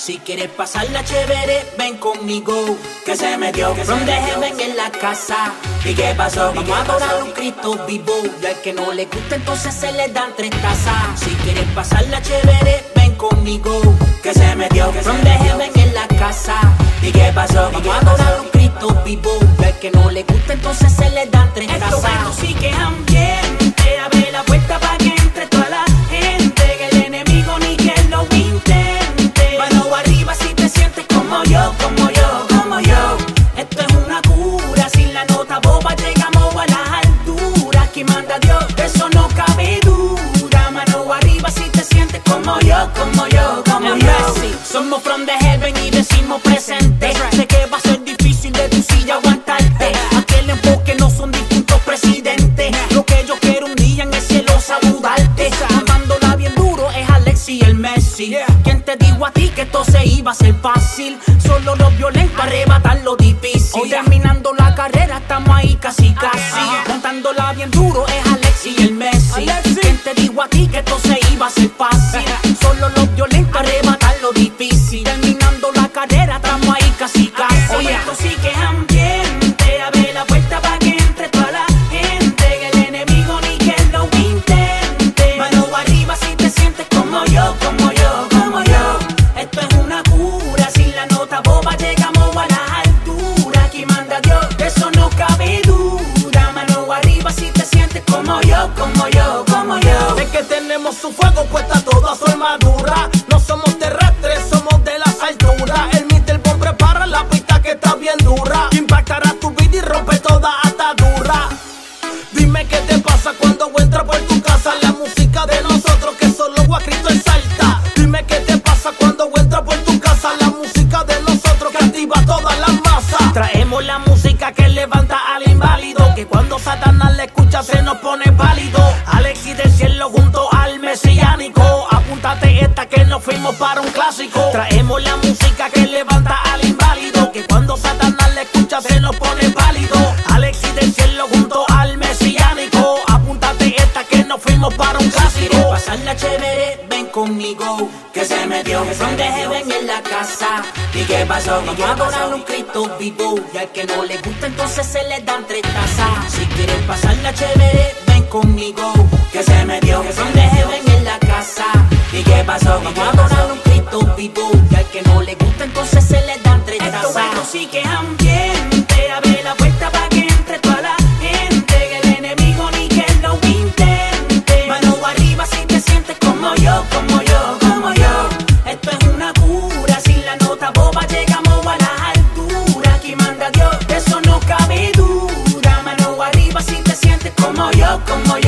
Si quieres pasarla chévere, ven conmigo. Que se metió, que From the heaven en la casa. ¿Y qué pasó? Vamos a adorar un Cristo vivo. Y al que no le gusta, entonces se le dan tres tazas. Si quieres pasarla chévere, ven conmigo. Que se metió, que From the heaven en la casa. ¿Y qué pasó? Vamos a adorar yo, como yo, como yo. Somos from the heaven y decimos presente. Sé que va a ser difícil de tu silla aguantarte. Aquel enfoque no son distintos presidentes. Lo que yo quiero un día en el cielo saludarte. Mandándola bien duro es Alexi el Messi. ¿Quién te dijo a ti que esto se iba a ser fácil? Solo los violentos arrebatan lo difícil. Terminando la carrera estamos ahí casi casi. Montándola bien duro es Alexi el Messi. ¿Quién te dijo a ti que esto se iba a ser fácil? Solo los violentos arrebatan lo difícil. Terminando la carrera estamos ahí casi casi. Oye, esto sí que es ambiente. Abre la puerta para que entre toda la gente. Que el enemigo ni que lo intente. Mano arriba si te sientes como yo, como yo, como yo. Esto es una cura. Sin la nota boba llegamos a las alturas. Aquí manda Dios, eso no cabe duda. Mano arriba si te sientes como yo, como yo, su fuego puesta toda su armadura. No somos terrestres, somos de las alturas. El Mr. Bomb prepara la pista que está bien dura. Impactará tu vida y rompe toda atadura. Dime qué te pasa cuando entras por tu casa. La música de nosotros que solo a Cristo exalta. Dime qué te pasa cuando entras por tu casa. La música de nosotros que activa todas las masas. Traemos la música que levanta al inválido. Que cuando Satanás le escucha se nos pone pálido. Traemos la música que levanta al inválido. Que cuando Satanás le escucha se nos pone pálido. Alexis del cielo junto al mesiánico. Apúntate esta que nos fuimos para un Si clásico. pasarla chévere, ven conmigo. Que se metió From the heaven en la casa. ¿Y qué pasó? Vamos a adorar un Cristo vivo. Y al que no le gusta, entonces se le dan tres tazas. Si quieres pasarla chévere, ven conmigo. Que se metió From the heaven en la casa. ¿Y qué pasó? Vamos a adorar un Y al que no le gusta, entonces se le dan tres tazas. Esto sí que ambiente. Abre la puerta para que entre toda la gente. Que el enemigo ni que lo intente. Mano arriba si te sientes como yo, como yo, como yo. Esto es una cura. Sin la nota boba llegamos a las alturas. Aquí manda Dios, de eso no cabe duda. Mano arriba si te sientes como yo, como yo,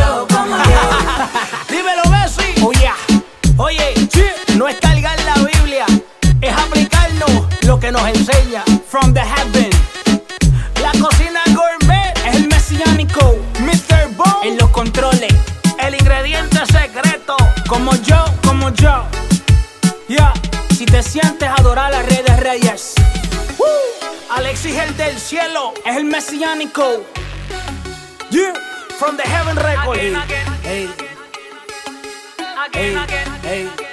que nos enseña. From the heaven, La cocina gourmet es el mesiánico. Mr. Bone, En los controles, el ingrediente secreto. como yo, como yo. Ya, si te sientes adorar a Rey de Reyes, Alexis el del cielo, es el mesiánico. yeah, from the heaven record. Hey, hey, hey.